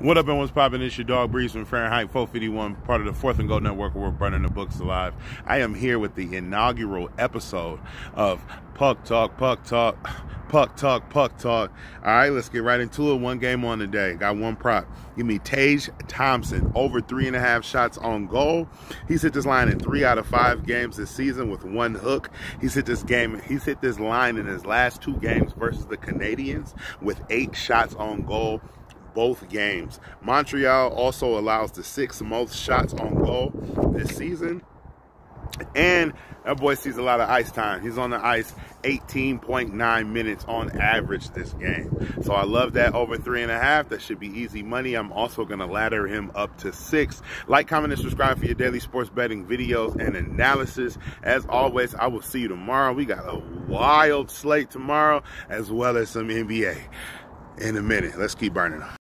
What up and what's poppin'? It's your dog Breeze from Fahrenheit 451, part of the Fourth and Gold Network where we're burning the books alive. I am here with the inaugural episode of Puck Talk, Puck Talk, Puck Talk, Puck Talk. All right, let's get right into it. One game on today. Got one prop. Give me Tage Thompson, over three and a half shots on goal. He's hit this line in three out of five games this season with one hook. He's hit this game, he's hit this line in his last two games versus the Canadiens with eight shots on goal both games. Montreal also allows the sixth most shots on goal this season. And that boy sees a lot of ice time. He's on the ice 18.9 minutes on average this game. So I love that over three and a half. That should be easy money. I'm also going to ladder him up to six. Like, comment, and subscribe for your daily sports betting videos and analysis. As always, I will see you tomorrow. We got a wild slate tomorrow as well as some NBA in a minute. Let's keep burning.